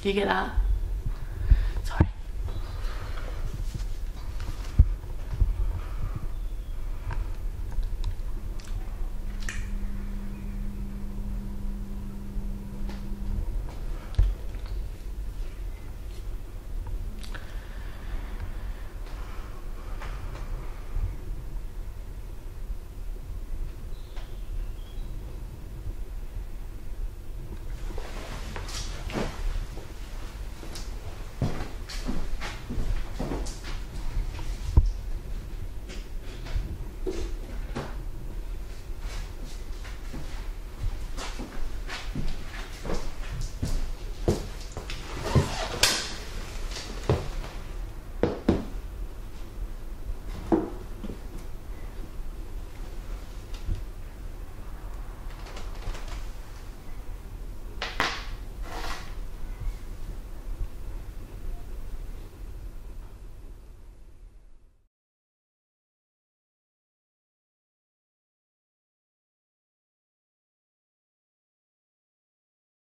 Do you get that?